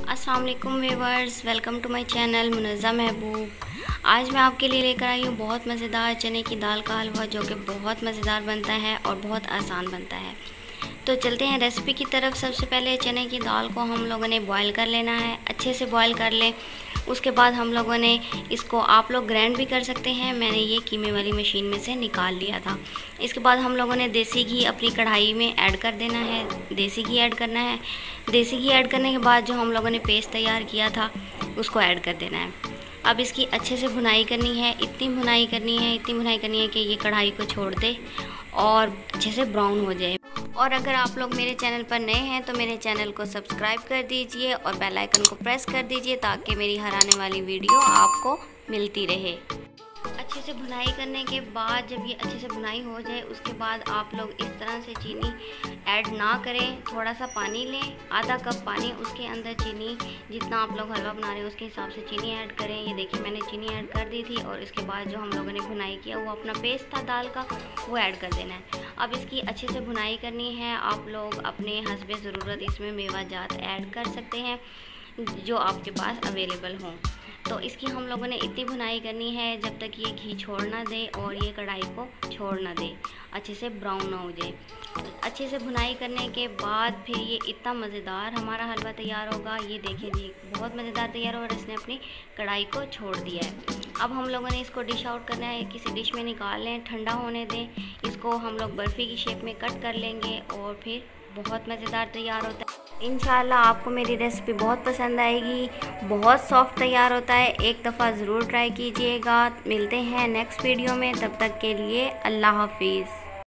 अस्सलाम वालेकुम viewers welcome to my channel Munaza Mahboob. आज मैं आपके लिए लेकर आई हूँ बहुत मज़ेदार चने की दाल का हलवा, जो कि बहुत मज़ेदार बनता है और बहुत आसान बनता है। तो चलते हैं रेसिपी की तरफ़। सबसे पहले चने की दाल को हम लोगों ने बॉईल कर लेना है। अच्छे से बॉईल कर लें। उसके बाद हम लोगों ने इसको आप लोग ग्राइंड भी कर सकते हैं। मैंने ये कीमे वाली मशीन में से निकाल लिया था। इसके बाद हम लोगों ने देसी घी अपनी कढ़ाई में ऐड कर देना है। देसी घी ऐड करना है। देसी घी ऐड करने के बाद जो हम लोगों ने पेस्ट तैयार किया था, उसको ऐड कर देना है। अब इसकी अच्छे से भुनाई करनी है। इतनी भुनाई करनी है, इतनी भुनाई करनी है कि ये कढ़ाई को छोड़ दे और अच्छे से ब्राउन हो जाए। और अगर आप लोग मेरे चैनल पर नए हैं तो मेरे चैनल को सब्सक्राइब कर दीजिए और बेल आइकन को प्रेस कर दीजिए ताकि मेरी हर आने वाली वीडियो आपको मिलती रहे। अच्छे से भुनाई करने के बाद जब ये अच्छे से भुनाई हो जाए, उसके बाद आप लोग इस तरह से चीनी ऐड ना करें। थोड़ा सा पानी लें, आधा कप पानी उसके अंदर चीनी, जितना आप लोग हलवा बना रहे हैं, उसके हिसाब से चीनी ऐड करें। ये देखिए, मैंने चीनी ऐड कर दी थी और इसके बाद जो हम लोगों ने भुनाई किया, वो अपना पेस्ट था दाल का, वो ऐड कर देना है। अब इसकी अच्छे से भुनाई करनी है। आप लोग अपने हसब ज़रूरत, इसमें मेवा जात ऐड कर सकते हैं, जो आपके पास अवेलेबल हों। तो इसकी हम लोगों ने इतनी भुनाई करनी है, जब तक ये घी छोड़ ना दे और ये कढ़ाई को छोड़ ना दे। अच्छे से ब्राउन ना हो जाए। अच्छे से भुनाई करने के बाद फिर ये इतना मज़ेदार हमारा हलवा तैयार होगा। ये देखिए जी, बहुत मज़ेदार तैयार हो और इसने अपनी कढ़ाई को छोड़ दिया है। अब हम लोगों ने इसको डिश आउट करना है। किसी डिश में निकाल लें, ठंडा होने दें। इसको हम लोग बर्फ़ी की शेप में कट कर लेंगे और फिर बहुत मज़ेदार तैयार होता है। इन आपको मेरी रेसिपी बहुत पसंद आएगी। बहुत सॉफ्ट तैयार होता है। एक दफ़ा ज़रूर ट्राई कीजिएगा। मिलते हैं नेक्स्ट वीडियो में। तब तक के लिए अल्लाह हाफिज़।